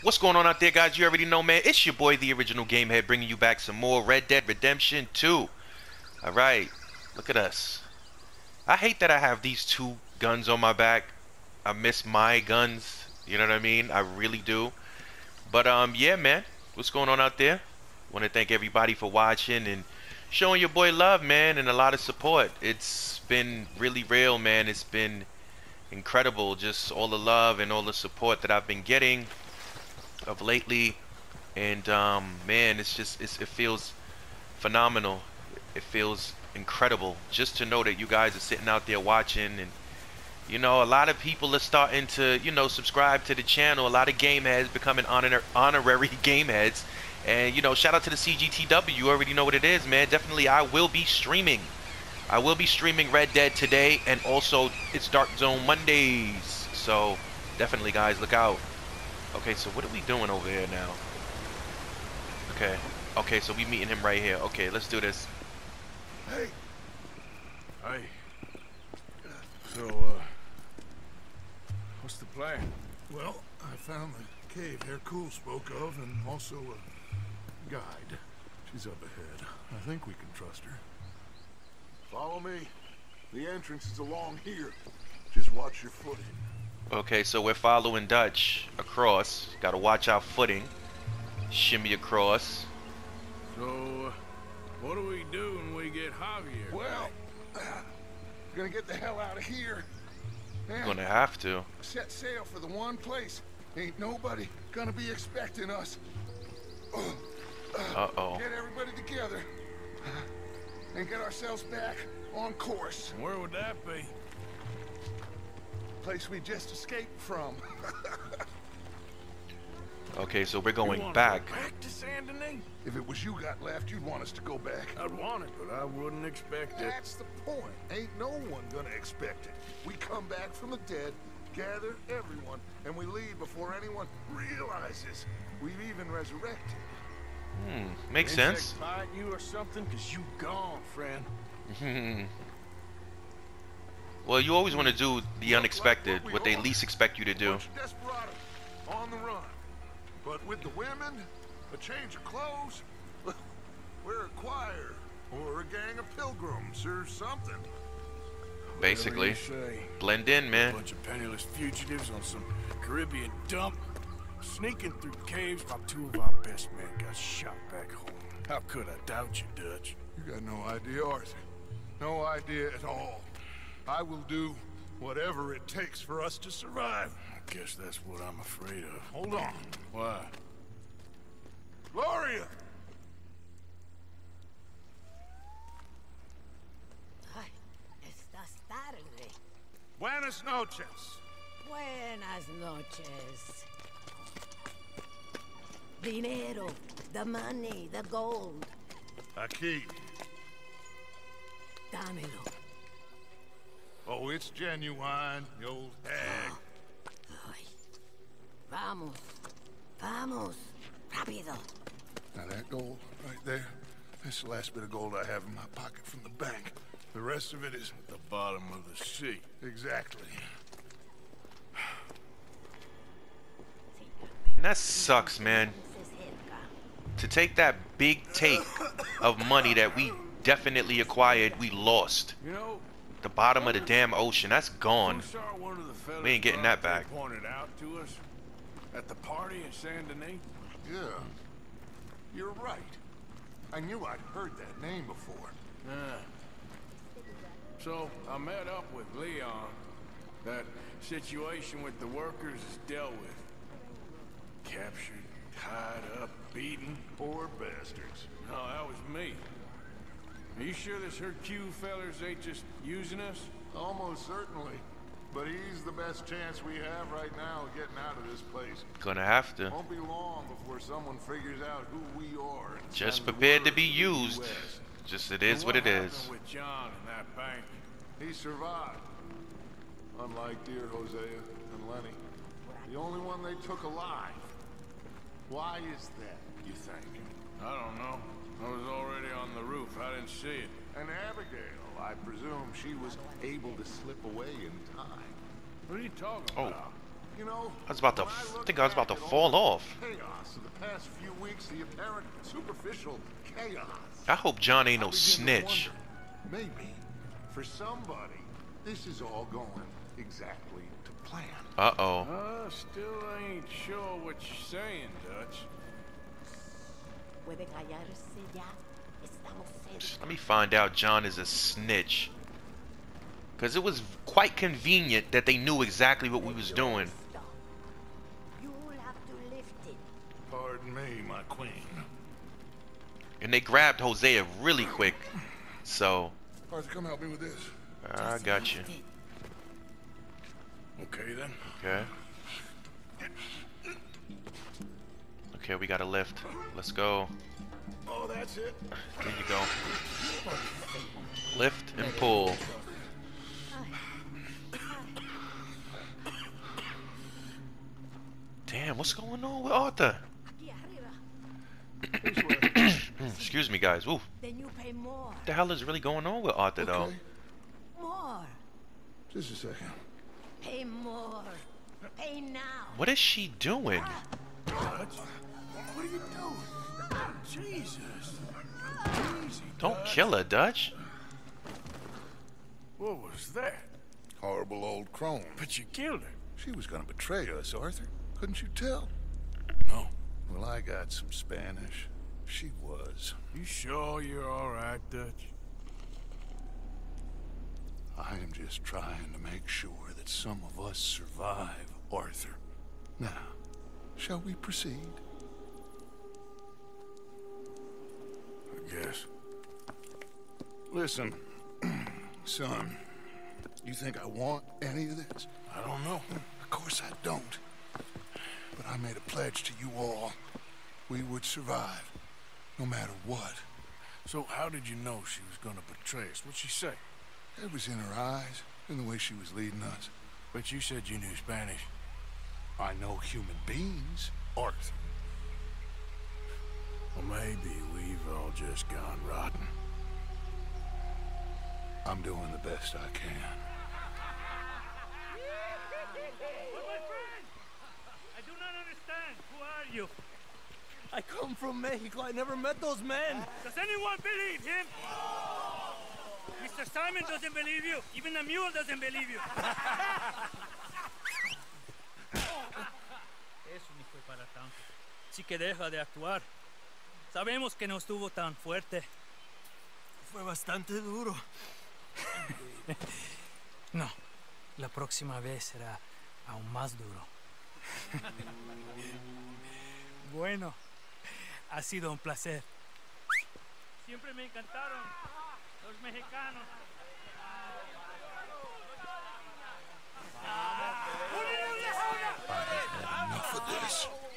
What's going on out there, guys? You already know, man. It's your boy, the original Gamehead, bringing you back some more Red Dead Redemption 2. All right, look at us. I hate that I have these two guns on my back. I miss my guns. You know what I mean? I really do. But um, yeah, man. What's going on out there? Want to thank everybody for watching and showing your boy love, man, and a lot of support. It's been really real, man. It's been incredible, just all the love and all the support that I've been getting of lately. And um, man, it's just it's, it feels phenomenal. It feels incredible just to know that you guys are sitting out there watching and you know a lot of people are starting to you know subscribe to the channel. A lot of game heads becoming honor honorary game heads and you know shout out to the cgtw you already know what it is man. Definitely i will be streaming. I will be streaming red dead today and also it's dark zone mondays. So definitely guys look out okay so what are we doing over here now okay okay so we meeting him right here okay let's do this Hey. Hey. So, uh, what's the plan? Well, I found the cave Hercule spoke of, and also a guide. She's up ahead. I think we can trust her. Follow me. The entrance is along here. Just watch your footing. Okay, so we're following Dutch across. Got to watch our footing. Shimmy across. So, uh, what do we do when we get Javier? Well, we're gonna get the hell out of here. And Gonna have to. set sail for the one place. Ain't nobody gonna be expecting us. Uh-oh. Get everybody together. And get ourselves back on course. Where would that be? Place we just escaped from. Okay, so we're going wanna back. Go back to Saint Denis? if it was you got left, you'd want us to go back. I'd want it, but I wouldn't expect it. That's the point. Ain't no one gonna expect it. We come back from the dead, gather everyone, and we leave before anyone realizes we've even resurrected. Hmm, makes Insect sense. bite you or something? Cause you gone, friend. well, you always want to do the unexpected, what they least expect you to do. Bunch of desperados on the run. But with the women, a change of clothes, we're a choir or a gang of pilgrims or something. Basically, Whatever you say. blend in, A man. bunch of penniless fugitives on some Caribbean dump, sneaking through caves while two of our best men got shot back home. How could I doubt you, Dutch? You got no idea, Arthur. No idea at all. I will do whatever it takes for us to survive. I guess that's what I'm afraid of. Hold on. Why? Gloria! Ay, estás tarde. Buenas noches. Buenas noches. Dinero, the money, the gold. Aquí. Dámelo. Oh, it's genuine, you old hag. Ay. Vamos. Vamos. Rápido. Now that gold right there, that's the last bit of gold I have in my pocket from the bank. The rest of it is At The bottom of the sea. exactly. And that sucks, man. To take that big take of money that we definitely acquired, we lost. You know, The bottom of the damn ocean, that's gone. one of the We ain't getting that back. pointed out to us at the party in Saint Denis. Yeah. You're right. I knew I'd heard that name before. Yeah. So I met up with Leon. That situation with the workers is dealt with. Captured, tied up, beaten. Poor bastards. No, that was me. Are you sure this Hercule fellers ain't just using us? Almost certainly. But he's the best chance we have right now of getting out of this place. Gonna have to. Won't be long before someone figures out who we are. Just prepared to be used. Just it is And what it is. With John in that bank. He survived. Unlike dear Hosea and Lenny. The only one they took alive. Why is that, you think? I don't know. I was already on the roof. I didn't see it. And Abigail, I presume she was able to slip away in time. What are you talking about? Oh. about? You know, I was about to. when f- look think I was about to fall off. the Chaos of the past few weeks, the apparent superficial chaos. I hope John ain't no snitch. wonder, Maybe, for somebody, this is all going exactly to plan. Uh oh. Uh, still ain't sure what you're saying, Dutch. Let me find out John is a snitch. Cause it was quite convenient that they knew exactly what we was doing. Stop. You'll have to lift it. Pardon me, my queen. And they grabbed Hosea really quick. So Arthur, come help me with this. I got you. Okay, then. Okay. Okay, we got a lift. Let's go. Oh, that's it. There you go. Lift and pull. Damn, what's going on with Arthur? Aquí arriba. Excuse me, guys. Ooh, Then you pay more. what the hell is really going on with Arthur, though? More. just a second. Pay more. Pay now. What is she doing? Dutch? What are you doing? Ah, Jesus. Easy, Don't Dutch. kill her, Dutch. What was that? Horrible old crone. But you killed her. She was gonna betray us, Arthur. Couldn't you tell? No. Well, I got some Spanish. She was. You sure you're all right, Dutch? I am just trying to make sure that some of us survive, Arthur. Now, shall we proceed? Guess. Listen, son, you think I want any of this? I don't know. Of course I don't. But I made a pledge to you all. We would survive, no matter what. So how did you know she was gonna betray us? What'd she say? It was in her eyes, in the way she was leading us. But you said you knew Spanish. I know human beings, Arthur. Well, maybe we've all just gone rotten. I'm doing the best I can. But my friend, I do not understand. Who are you? I come from Mexico. I never met those men. Does anyone believe him? Mr. Simon doesn't believe you. Even the mule doesn't believe you. Eso ni fue para tanto. Sí que deja de actuar. Sabemos que no estuvo tan fuerte. Fue bastante duro. No, la próxima vez será aún más duro. bueno, ha sido un placer. Siempre me encantaron los mexicanos. Enough of this.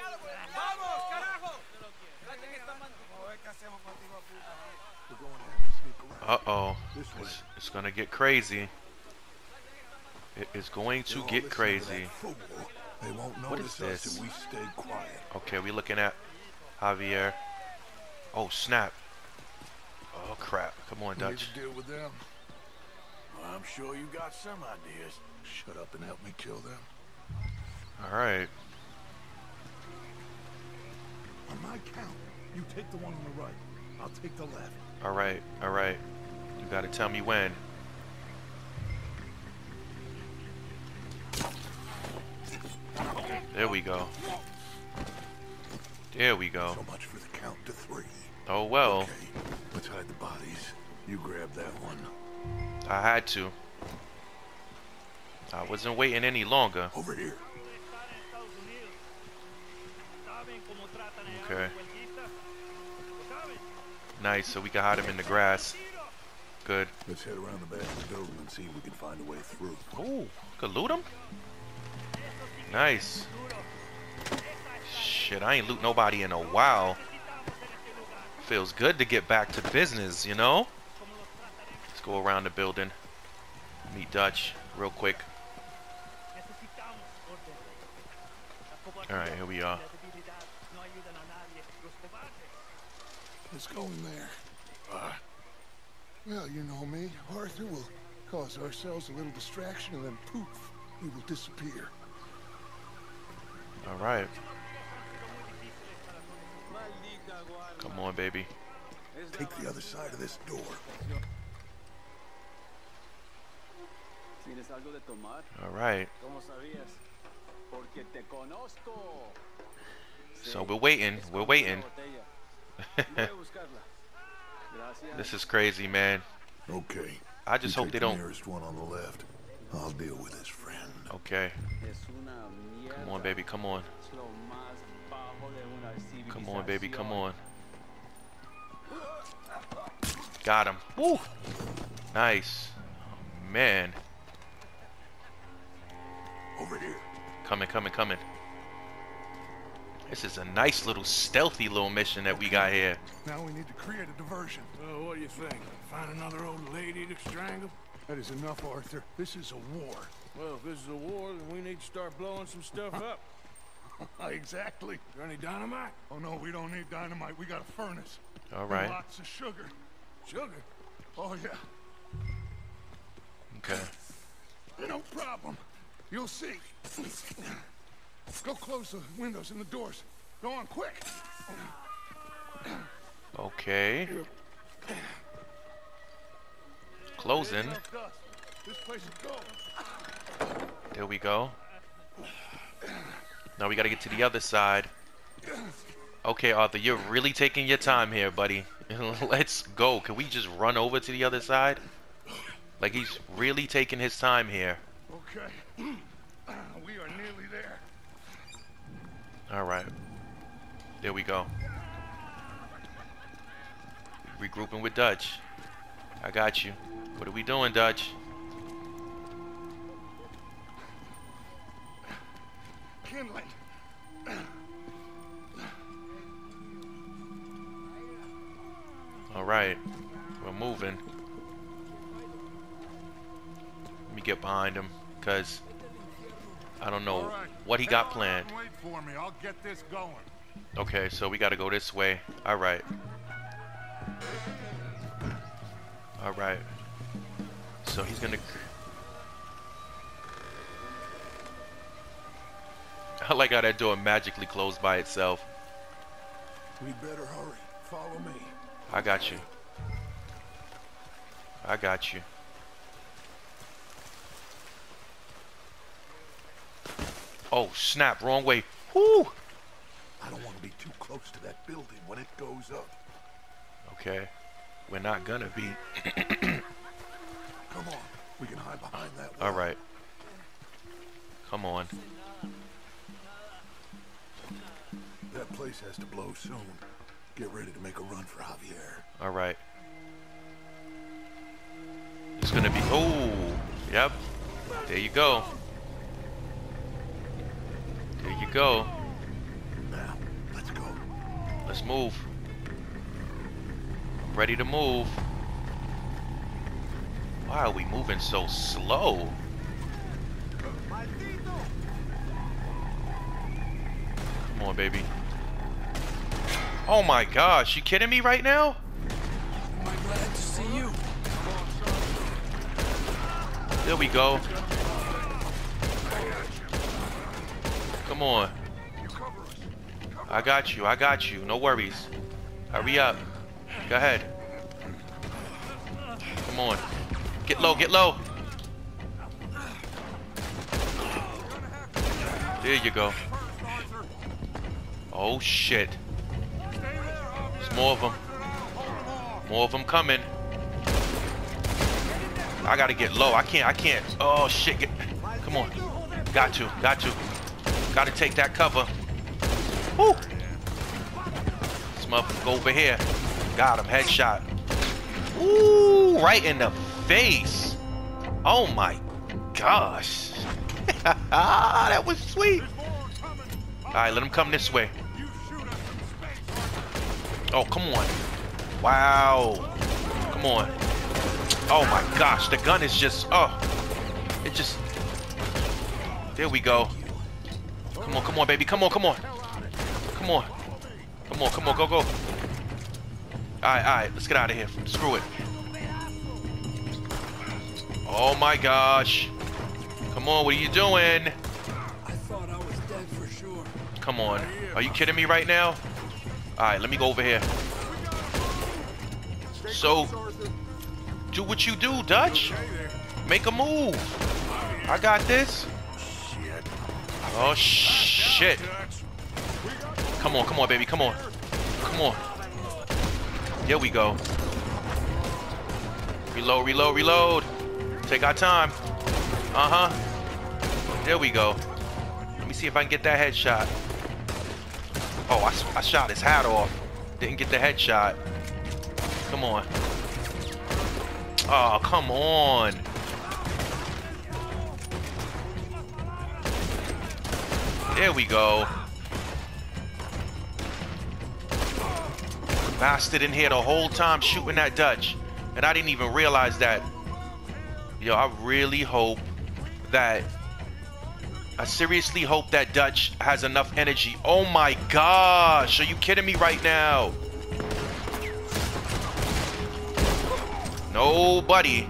Uh oh. It's, it's gonna get crazy. It is going to get crazy. that. They won't What is this? if we stay quiet. Okay, we looking at Javier. Oh snap. Oh crap. Come on, Dutch. deal with them. Well, I'm sure you got some ideas. Shut up and help me kill them. Alright. On my count, you take the one on the right. I'll take the left. Alright. Alright. You gotta tell me when. There we go. There we go. So much for the count to three. Oh well. Okay, let's hide the bodies. You grab that one. I had to. I wasn't waiting any longer. Over here. Estar Nice, so we can hide him in the grass. Good. Let's head around the back of the building and see if we can find a way through. Ooh, could loot him? Nice. Shit, I ain't loot nobody in a while. Feels good to get back to business, you know? Let's go around the building. Meet Dutch real quick. Necesitamos orden. La cobardía Alright, here we are. Cobardes. Let's go in there. Uh, well, you know me. Arthur will cause ourselves a little distraction and then poof, we will disappear. All right. Come on, baby. Take the other side of this door. ¿Tienes algo de tomar? All right. ¿Cómo sabías? Porque te conozco. So we're waiting. We're waiting. Voy a buscarla. Gracias. this is crazy, man. Okay. I just you hope they the don't. nearest one on the left. I'll deal with his friend. Okay. Come on, baby. Come on. Es lo más bajo de una Come on, baby. Come on. Got him. Woo. Nice. Oh, man. Over here. Coming, coming, coming. This is a nice little stealthy little mission that we got here. Now we need to create a diversion. So what do you think? Find another old lady to strangle? That is enough, Arthur. This is a war. Well, if this is a war, then we need to start blowing some stuff up. exactly. Is there any dynamite? Oh no, we don't need dynamite. We got a furnace. All right. And. Lots of sugar. Sugar? Oh yeah. Okay. No problem. You'll see. Go close the windows and the doors. Go on, quick. Okay. Closing. This place will. There we go. Now we gotta get to the other side. Okay, Arthur, you're really taking your time here, buddy. Let's go. Can we just run over to the other side? Like he's really taking his time here. Okay. we are nearly there. All right. There we go. Regrouping with Dutch. I got you. What are we doing, Dutch? Kindling. All right. We're moving. Let me get behind him, cause I don't know right. what he got planned. Wait for me. I'll get this going. Okay, so we gotta go this way. All right. All right. So he's gonna. I like how that door magically closed by itself. We better hurry. Follow me. I got you. I got you. Oh snap! Wrong way. Whoo! I don't want to be too close to that building when it goes up. Okay, we're not gonna be. Come on. We can hide behind that wall. All right. Come on. That place has to blow soon. Get ready to make a run for Javier. All right. It's gonna be. Oh, yep. There you go. Go. Now, let's go. Let's move. I'm ready to move. Why are we moving so slow? Come on, baby. Oh my gosh, you kidding me right now? Am I glad to see you? There we go. Come on. I got you, I got you. No worries. Hurry up. Go ahead. Come on. Get low, get low. There you go. Oh shit. There's more of them. More of them coming. I gotta get low. I can't. I can't. Oh shit! Get, come on. Got to. Got to. Got to take that cover. Woo! This motherfucker go over here. Got him. Headshot. Ooh! Right in the face. Oh my gosh. that was sweet. All right, let him come this way. Oh, come on. Wow. Come on. Oh my gosh, the gun is just, oh, it just, there we go. Come on, come on, baby, come on, come on. Come on. Come on, come on, go, go. All right, all right, let's get out of here. Screw it. Oh my gosh. Come on, what are you doing? Come on. Are you kidding me right now? Alright, let me go over here. So, do what you do, Dutch. Make a move. I got this. Oh, shit. Come on, come on, baby. Come on. Come on. Here we go. Reload, reload, reload. Take our time. Uh-huh. There we go. Let me see if I can get that headshot. Oh, I, I shot his hat off. Didn't get the headshot. Come on. Oh, come on. There we go. Bastard in here the whole time shooting that Dutch. And I didn't even realize that. Yo, I really hope that I seriously hope that Dutch has enough energy. Oh my gosh, are you kidding me right now? Nobody.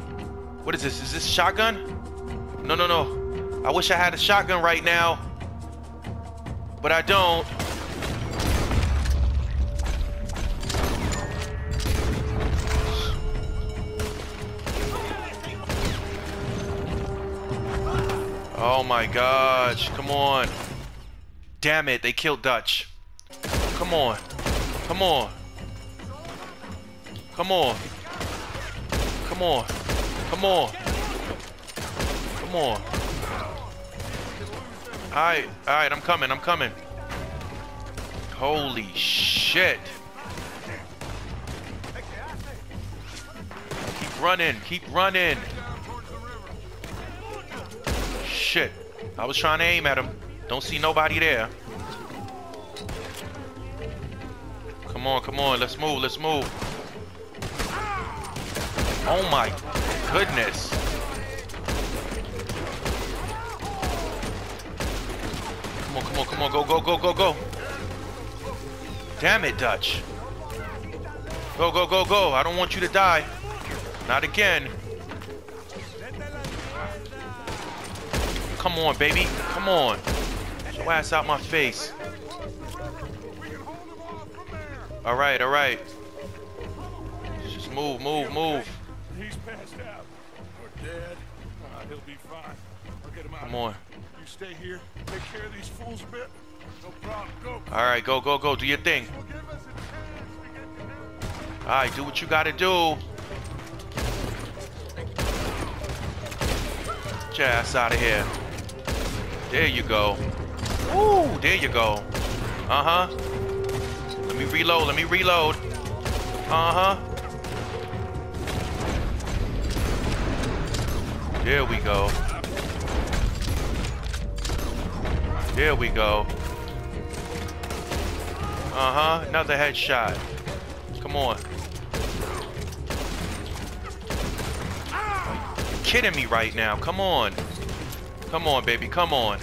What is this? Is this shotgun? No, no, no. I wish I had a shotgun right now. But I don't. Oh my gosh, come on. Damn it, they killed Dutch. Come on. Come on. Come on. Come on. Come on. Come on. Alright, alright, I'm coming, I'm coming. Holy shit. Keep running, keep running. Shit. I was trying to aim at him. Don't see nobody there. Come on, come on. Let's move, let's move. Oh my goodness. On, come on. Go, go, go, go, go. Damn it, Dutch. Go, go, go, go. I don't want you to die. Not again. Come on, baby. Come on. Get your ass out my face. All right, all right. Just move, move, move. He's passed out. Or dead. He'll be fine. I'll get him out. Come on. Stay here. Take care of these fools a bit. No problem. Go. All right, go, go, go. Do your thing. Give us a chance to get to him. All right, do what you gotta do. Get your ass out of here. There you go. Ooh, there you go. Uh-huh. Let me reload, let me reload. Uh-huh. There we go. There we go. Uh-huh, another headshot. Come on. Kidding me right now. Come on. Come on, baby. Come on.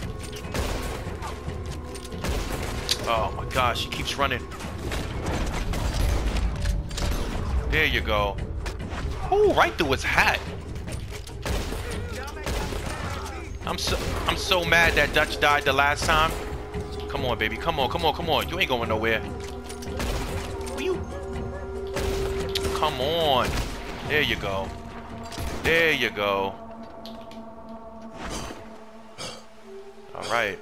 Oh my gosh, he keeps running. There you go. Ooh, right through his hat. I'm so I'm so mad that Dutch died the last time. Come on, baby. Come on, come on, come on. You ain't going nowhere. You? Come on. There you go. There you go. All right.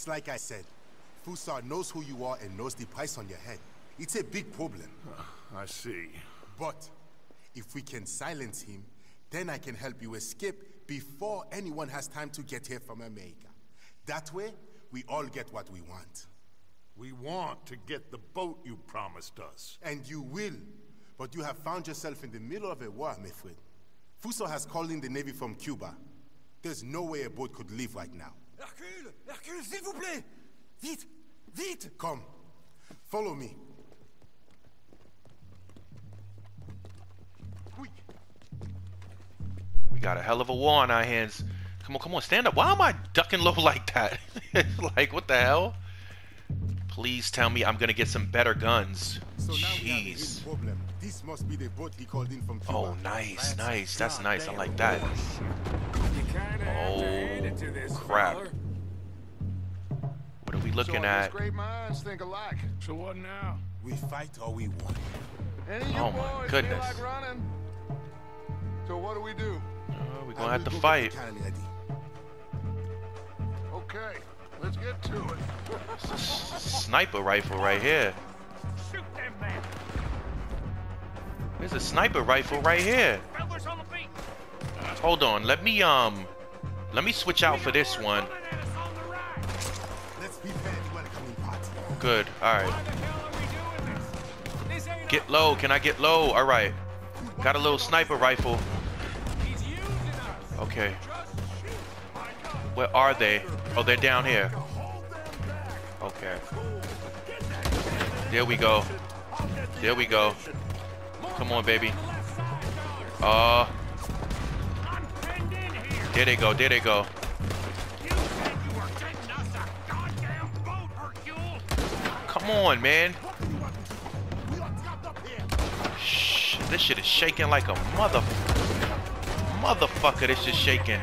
It's like I said. Fussar knows who you are and knows the price on your head. It's a big problem. Ah, I see. But if we can silence him, then I can help you escape before anyone has time to get here from America. That way, we all get what we want. We want to get the boat you promised us. And you will. But you have found yourself in the middle of a war, my friend. Fussar has called in the Navy from Cuba. There's no way a boat could leave right now. Hercule Hercule, s'il vous plaît Vite Vite! Come. Follow me. We got a hell of a war on our hands. Come on, come on, stand up. Why am I ducking low like that? like, what the hell? Please tell me I'm gonna get some better guns. So now we have a Jeez. Problem. This must be the boat he called in from Cuba. Oh, nice, nice. That's nice. I like that. You kinda have to oh, hand it to this Oh, crap. What are we looking so I guess at? great minds think alike. So what now? We fight or we won. Any of you Oh my goodness. feel like running? So what do we do? Uh, oh, we're gonna have to fight. get the cannon ready. Okay, let's get to it. Sniper rifle right here. Shoot them men. There's a sniper rifle right here. Hold on. Let me um, let me switch out for this one. Good. All right. Why the hell are we doing this? This ain't Get low. Can I get low? All right. Got a little sniper rifle. Okay. Where are they? Oh, they're down here. Okay. There we go. There we go. Come on, baby. Uh, there they go. There they go. Come on, man. Shh, this shit is shaking like a mother, motherfucker. This is shaking.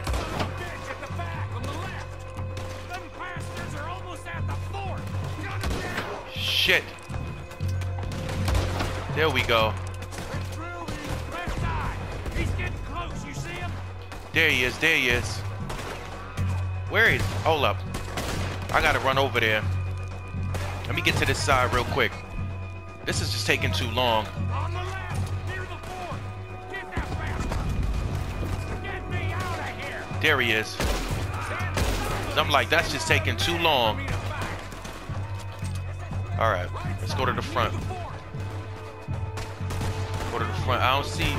Shit. There we back There he is. There he is. Where is? Hold up. I gotta run over there. Let me get to this side real quick. This is just taking too long. On the left, near the fort. Get that bastard. Get me out of here. There he is. I'm like, that's just taking too long. All right, let's go to the front. Go to the front. I don't see.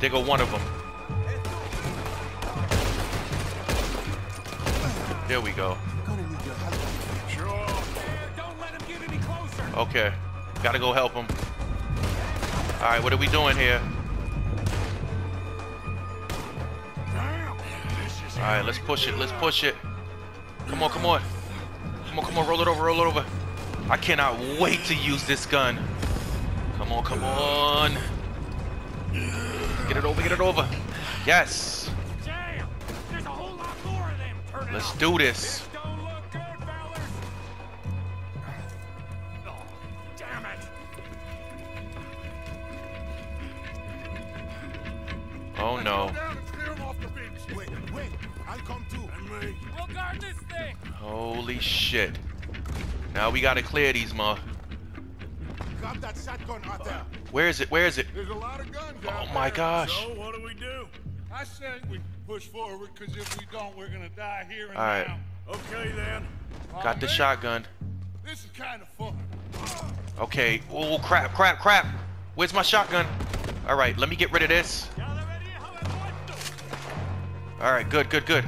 There go one of them. There we go. Okay, gotta go help him. All right, what are we doing here? All right, let's push it. Let's push it. Come on, come on. Come on, come on. Roll it over, roll it over. I cannot wait to use this gun. Come on, come on. Get it over, get it over. Yes. Let's do this. Don't good. Oh, damn it. Oh no. Down and clear 'em off the beach. Wait, wait. I'll come too. We'll guard this thing. Holy shit. Now we gotta clear these, ma. Grab that shotgun, Arthur. Where is it? Where is it? There's a lot of guns Oh out my there. gosh. So what do we do? I said we push forward because if we don't, we're gonna die here and All right. now. Okay then. Got the shotgun. This is kind of fun. Okay. Oh crap, crap, crap. Where's my shotgun? All right, let me get rid of this. All right, good, good, good.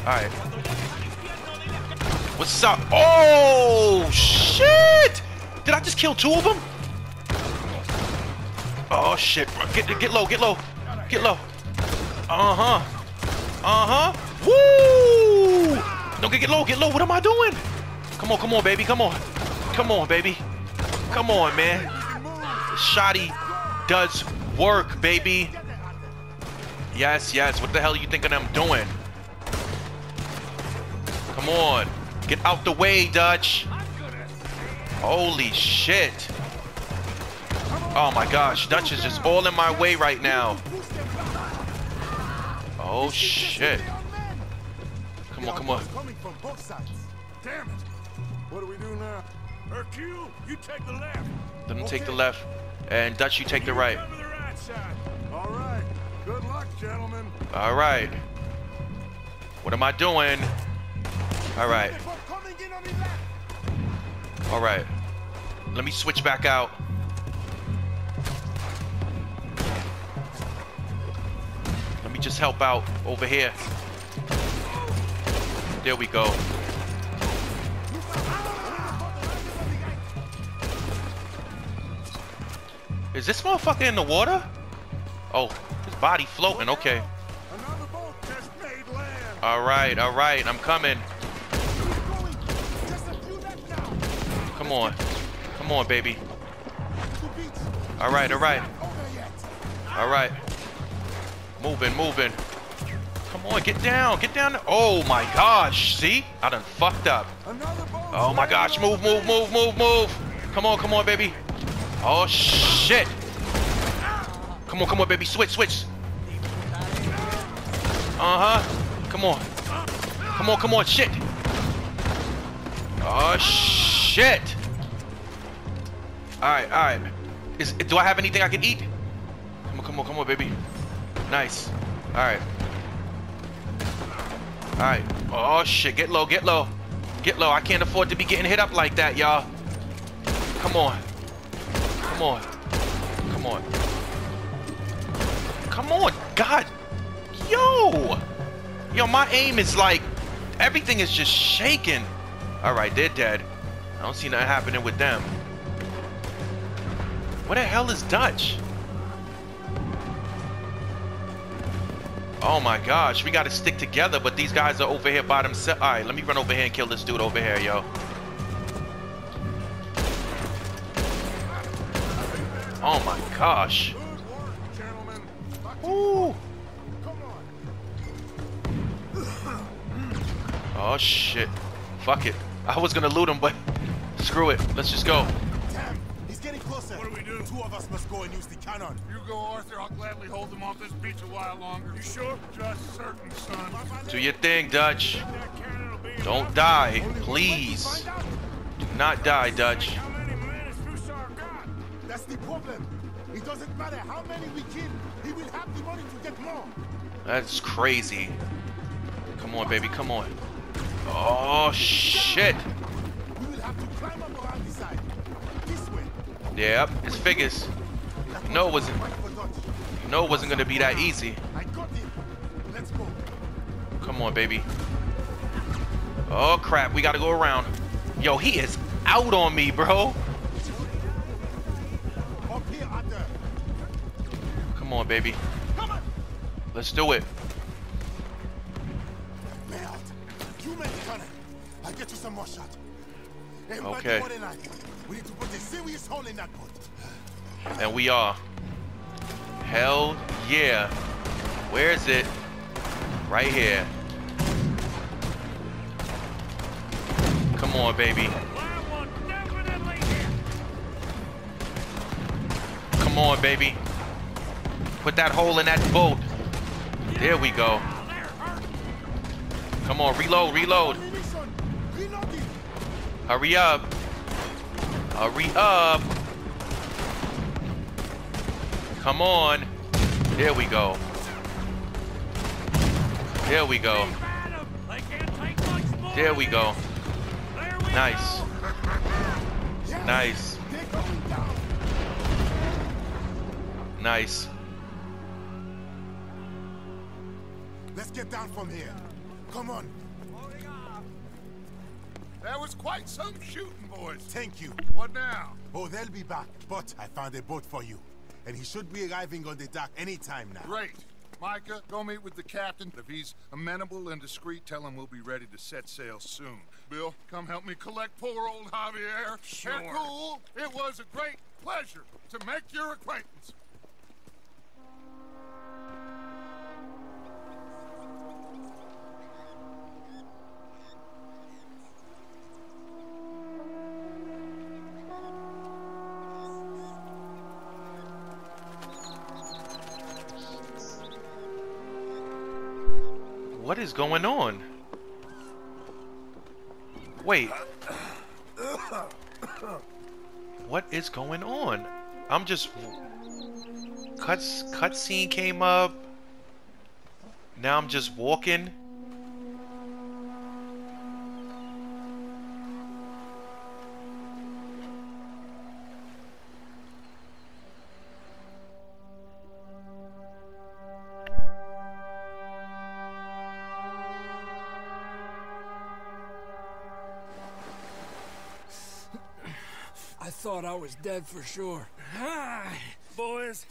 All right. What's up? Oh shit! Did I just kill two of them? Oh shit! Get get low, get low, get low. Uh huh. Uh huh. Woo! No, get get low, get low. What am I doing? Come on, come on, baby, come on, come on, baby, come on, man. Shotty does work, baby. Yes, yes. What the hell are you thinking I'm doing? Come on. Get out the way, Dutch. Holy shit. Oh my gosh. Dutch is just all in my way right now. Oh shit. Come on, come on. Coming from both sides. Damn it. What do we do now? Hercule, you take the left. Let him take the left. And Dutch, you take the right. Cover the right side. All right. Good luck, gentlemen. All right. What am I doing? All right. Coming in on the left. All right. Let me switch back out. Me just help out over here. There we go. Is this motherfucker in the water? Oh, his body floating. Okay. Another boat just made land. All right, all right. I'm coming. Come on. Come on, baby. All right, all right. All right. Moving, moving. Come on, get down, get down. Oh my gosh, see? I done fucked up. Oh my gosh, move, move, move, move, move. Come on, come on, baby. Oh shit. Come on, come on, baby, switch, switch. Uh-huh. Come on. Come on, come on, shit. Oh shit. Alright, alright. Is do I have anything I can eat? Come on, come on, come on, baby. Nice. Alright. Alright. Oh shit, get low, get low. Get low. I can't afford to be getting hit up like that, y'all. Come on. Come on. Come on. Come on. God. Yo. Yo, my aim is like everything is just shaking. Alright, they're dead. I don't see nothing happening with them. What the hell is Dutch? Oh my gosh, we gotta stick together, but these guys are over here by themselves. Alright, let me run over here and kill this dude over here, yo. Oh my gosh. Ooh. Oh shit. Fuck it. I was gonna loot him, but screw it. Let's just go. Two of us must go and use the cannon. You go, Arthur. I'll gladly hold them off this beach a while longer. You sure? Just certain, son. Do your thing, Dutch. Don't die, please. Do not die, Dutch. That's the problem. It doesn't matter how many we kill. He will have the money to get more. That's crazy. Come on, baby, come on. Oh, shit. We will have to climb up Yep, it's figures. Know it wasn't. Know it wasn't gonna be that easy. I. Come on, baby. Oh crap, we gotta go around. Yo, he is out on me, bro. Come on, baby. Let's do it. I'll get you some more shot. Okay. more than I. We need to put a serious hole in that boat. And we are. Hell yeah. Where is it? Right here. Come on, baby. Come on, baby. Put that hole in that boat. There we go. Come on, reload, reload. Hurry up. Hurry up. Come on. There we go. There we go. There we go. Nice. Nice. Nice. Let's get down from here. Come on. That was quite some shooting, boys. Thank you. What now? Oh, they'll be back. But I found a boat for you. And he should be arriving on the dock anytime now. Great. Micah, go meet with the captain. If he's amenable and discreet, tell him we'll be ready to set sail soon. Bill, come help me collect poor old Javier. Sure. Hercule, it was a great pleasure to make your acquaintance. What is going on? Wait. What is going on? I'm just cuts cutscene came up. Now I'm just walking. Was dead for sure. Hi, boys,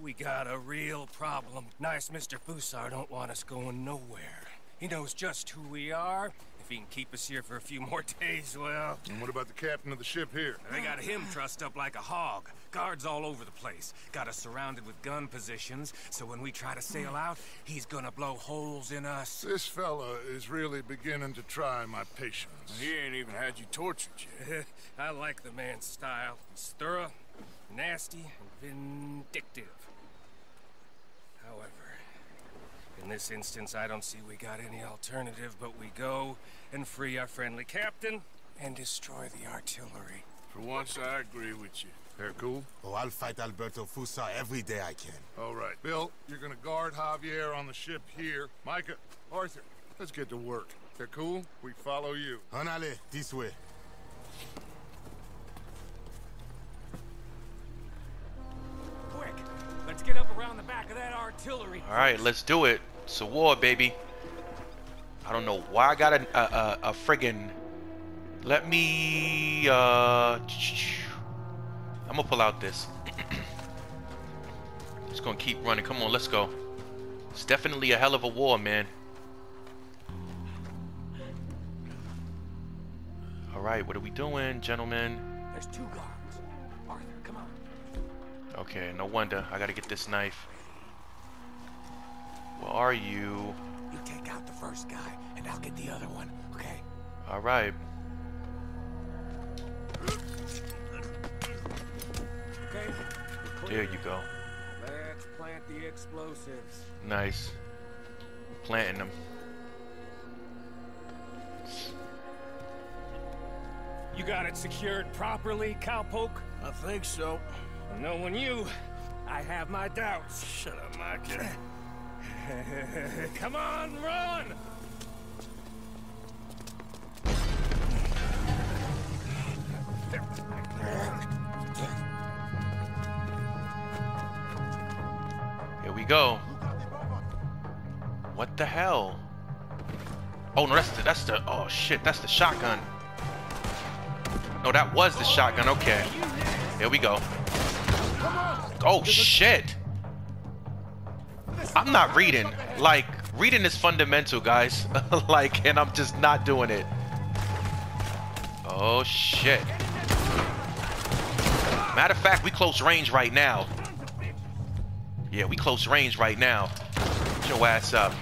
we got a real problem. Nice Mr. Fussar don't want us going nowhere. He knows just who we are. If he can keep us here for a few more days, well... And what about the captain of the ship here? They got him trussed up like a hog. Guards all over the place. Got us surrounded with gun positions, so when we try to sail out, he's gonna blow holes in us. This fella is really beginning to try my patience. He ain't even had you tortured yet. I like the man's style. He's thorough, nasty, and vindictive. However, in this instance, I don't see we got any alternative, but we go and free our friendly captain and destroy the artillery. For once, I agree with you. Hair cool? Oh, I'll fight Alberto Fussar every day I can. All right. Bill, you're gonna guard Javier on the ship here. Micah, Arthur, let's get to work. They're cool? We follow you. Honale, this way. Quick, let's get up around the back of that artillery. All right, let's do it. It's a war, baby. I don't know why I got a a, a, a friggin' Let me, uh, I'm gonna pull out this. Just gonna keep running. Come on, let's go. It's definitely a hell of a war, man. All right, what are we doing, gentlemen? There's two guards. Arthur, come on. Okay, no wonder. I gotta get this knife. Where are you? You take out the first guy, and I'll get the other one, okay? All There you go. Let's plant the explosives. Nice. Planting them. You got it secured properly, cowpoke? I think so. Knowing you, I have my doubts. Shut up, Micah. Come on, run! Go. What the hell? Oh no, that's the that's the oh shit, that's the shotgun. No, that was the shotgun. Okay. Here we go. Oh shit. I'm not reading. Like reading is fundamental, guys. like and I'm just not doing it. Oh shit. Matter of fact, we close range right now. Yeah, we close range right now. Get your ass up.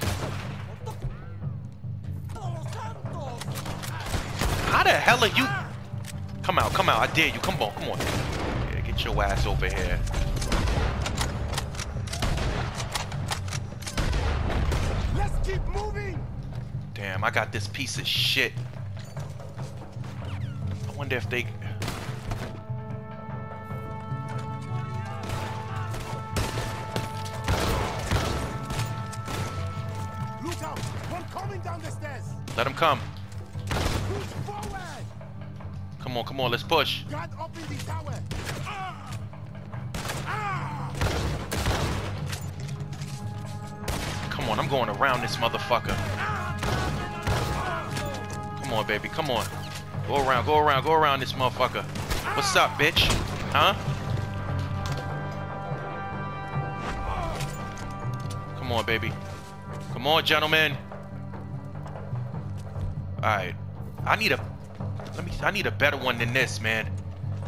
How the hell are you? Come out, come out. I dare you. Come on, come on. Yeah, get your ass over here. Let's keep moving. Damn, I got this piece of shit. I wonder if they... Look out! One coming down the stairs. Let him come. Come on, come on, let's push. Guard up in the tower. Ah! Ah! Come on, I'm going around this motherfucker. Come on, baby, come on. Go around, go around, go around this motherfucker. What's up, bitch? Huh? Come on, baby. Come on, gentlemen. Alright. I need a let me I need a better one than this, man.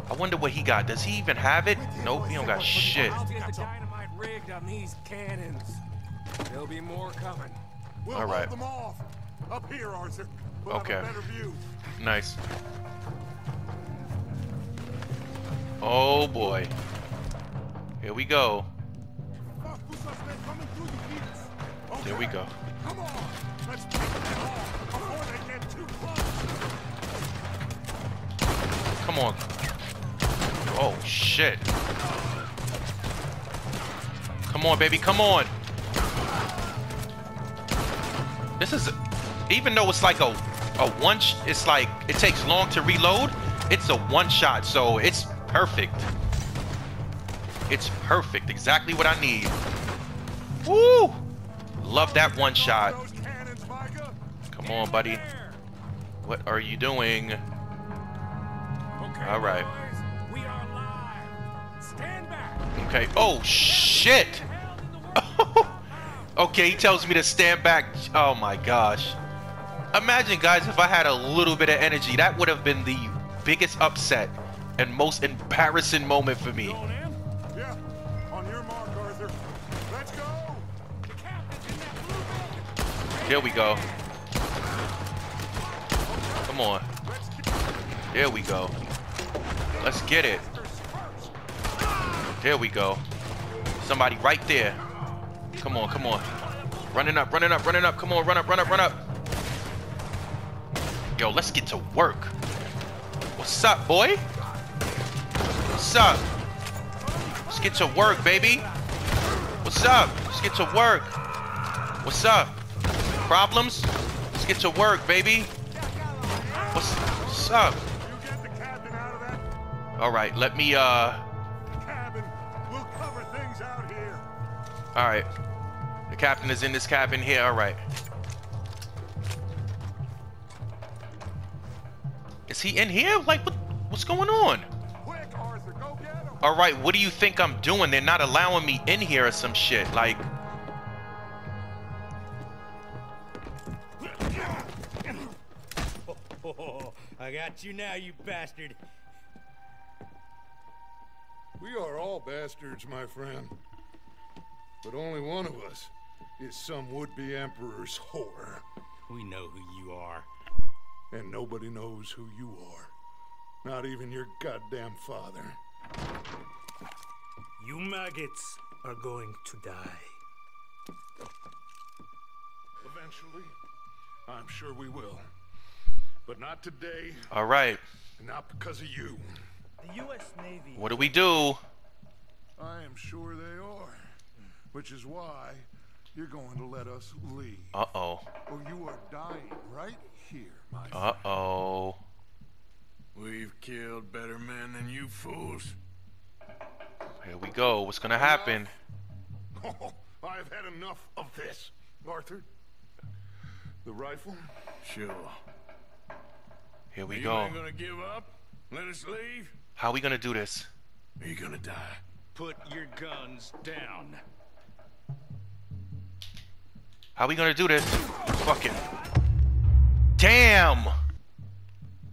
I wonder what he got. Does he even have it? Nope, he don't got shit. There'll be more coming. We'll All right. Up here, Arthur. We'll Okay. Nice. Oh boy. Here we go. There we go. Come on. Let's take them off before they get too close. Come on. Oh shit. Come on, baby. Come on. This is even though it's like a a one it's like it takes long to reload, it's a one shot, so it's perfect. It's perfect. Exactly what I need. Woo! Love that one shot. Come on, buddy. What are you doing? All right. Okay. Oh shit. okay, he tells me to stand back. Oh my gosh. Imagine, guys, if I had a little bit of energy, that would have been the biggest upset and most embarrassing moment for me. Here we go. Come on. There we go. Let's get it. There we go. Somebody right there. Come on, come on. Running up, running up, running up. Come on, run up, run up, run up. Yo, let's get to work. What's up, boy? What's up? Let's get to work, baby. What's up? Let's get to work. What's up? Problems? Let's get to work, baby. What's, what's up? All right, let me, uh... We'll. All right. The captain is in this cabin here. All right. Is he in here? Like, what, what's going on? All right, what do you think I'm doing? They're not allowing me in here or some shit. Like, got you now, you bastard. We are all bastards, my friend. But only one of us is some would-be emperor's whore. We know who you are. And nobody knows who you are. Not even your goddamn father. You maggots are going to die. Eventually, I'm sure we will. But not today, all right. not because of you. The U.S. Navy. What do we do? I am sure they are. Which is why you're going to let us leave. Uh-oh. Or you are dying right here, my Uh-oh. We've killed better men than you fools. Here we go. What's gonna happen? Oh, I've had enough of this. Arthur, the rifle? Sure. Here we go. gonna give up? Let us leave? How are we gonna do this? Are you gonna die? Put your guns down. How are we gonna do this? Fucking. Damn! Are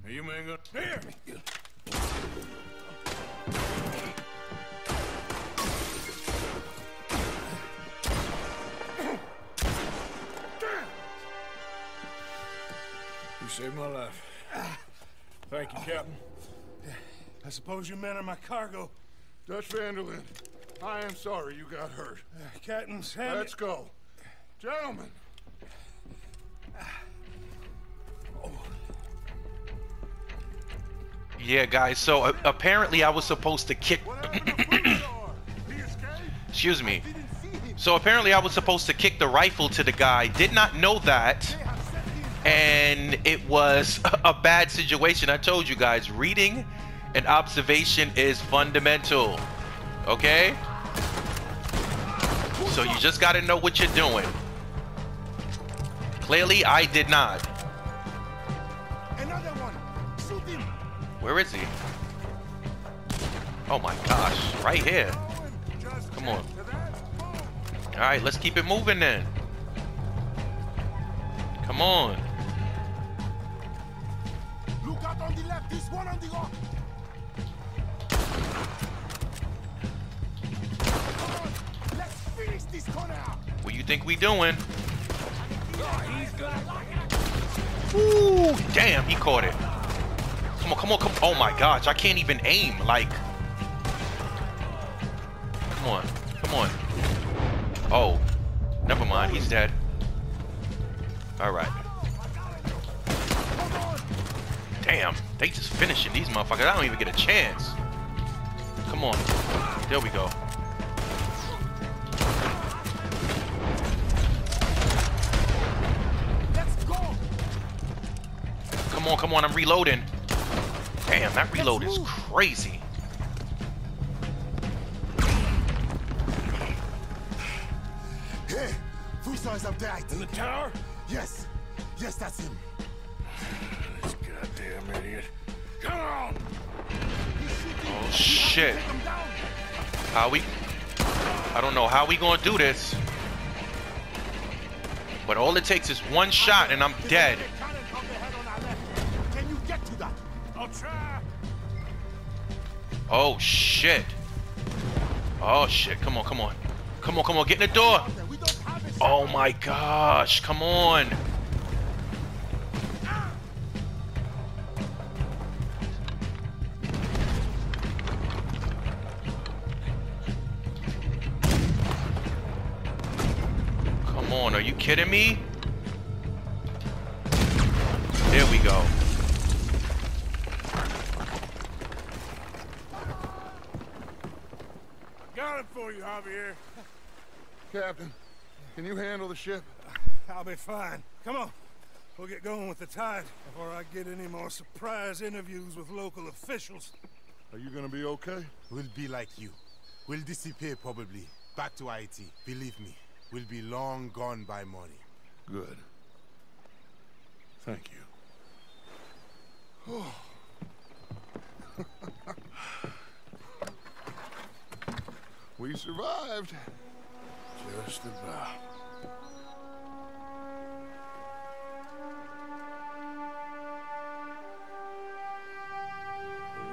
you man gonna... Here! You saved my life. Thank you, Captain. I suppose you men are my cargo. Dutch van der Linde, I am sorry you got hurt. Captain Sam. Let's go. Gentlemen. Yeah, guys. So uh, apparently, I was supposed to kick. Excuse me. So apparently, I was supposed to kick the rifle to the guy. Did not know that, and it was a bad situation. I told you guys, reading and observation is fundamental. Okay. So you just got to know what you're doing. Clearly, I did not. Another one. Shoot him. Where is he? Oh my gosh, right here. Come on. All right, let's keep it moving then. Come on. Out on the left. This one on the rock. Come on. Let's finish this corner. What you think we doing? Ooh, damn, he caught it. Come on, come on, come Oh my gosh, I can't even aim. Like, come on, come on. Oh, never mind. He's dead. All right. Damn, they just finishing these motherfuckers. I don't even get a chance. Come on. There we go. Let's go. Come on, come on, I'm reloading. Damn, that reload is crazy. Hey, Fussar is up there. In the tower? Yes. Yes, that's him. Shit. How we... I don't know how we gonna do this. But all it takes is one shot and I'm dead. Oh, shit. Oh, shit. Come on, come on. Come on, come on. Get in the door. Oh, my gosh. Come on. Kidding me? There we go. Got it for you, Javier. Captain, can you handle the ship? I'll be fine. Come on. We'll get going with the tide before I get any more surprise interviews with local officials. Are you gonna be okay? We'll be like you. We'll disappear probably. Back to Haiti. Believe me, we'll be long gone by morning. Good. Thank you. Oh. we survived. Just about.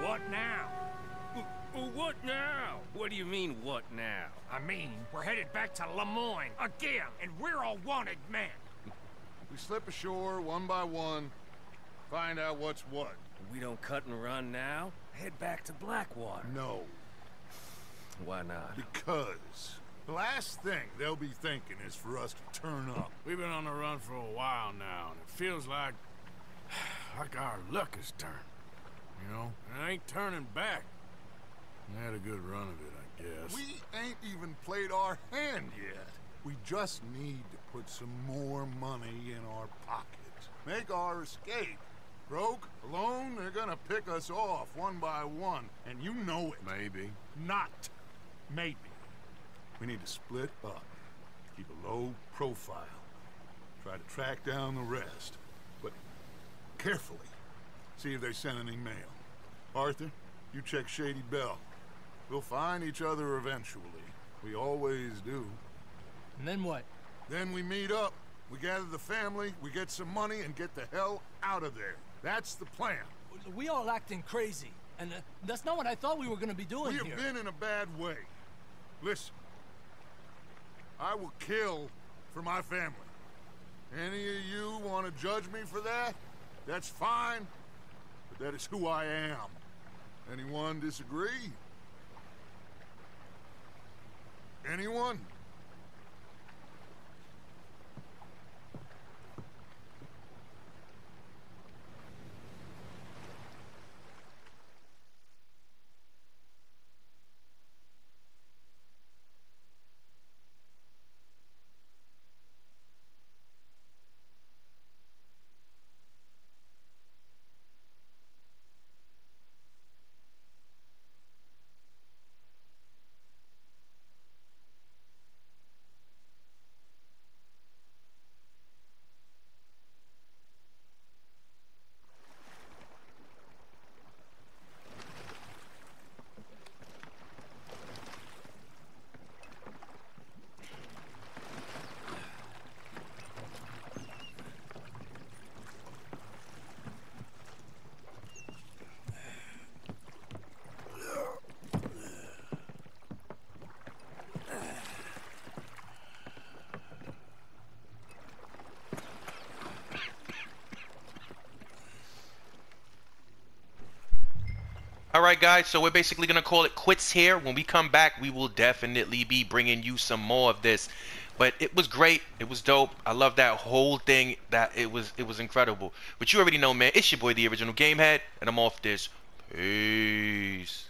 What now? What now? What do you mean, what now? I mean, we're headed back to Lemoyne again, and we're all wanted men. We slip ashore one by one, find out what's what. We don't cut and run now? Head back to Blackwater. No, Why not? because the last thing they'll be thinking is for us to turn up. We've been on the run for a while now, and it feels like... like our luck has turned. You know? And it ain't turning back. We had a good run of it, I guess. We ain't even played our hand yet. We just need to put some more money in our pockets. Make our escape. Broke, alone, they're gonna pick us off one by one, and you know it. Maybe. Not maybe. We need to split up. Keep a low profile. Try to track down the rest. But carefully. See if they send any mail. Arthur, you check Shady Belle. We'll find each other eventually. We always do. And then what? Then we meet up. We gather the family, we get some money, and get the hell out of there. That's the plan. We all acting crazy. And uh, that's not what I thought we were gonna be doing We have here. been in a bad way. Listen. I will kill for my family. Any of you want to judge me for that? That's fine. But that is who I am. Anyone disagree? Anyone? Right, guys. So we're basically gonna call it quits here. When we come back, we will definitely be bringing you some more of this. But it was great. It was dope. I love that whole thing. That it was it was incredible. But you already know, man. It's your boy, the original Gamehead, and I'm off this. Peace.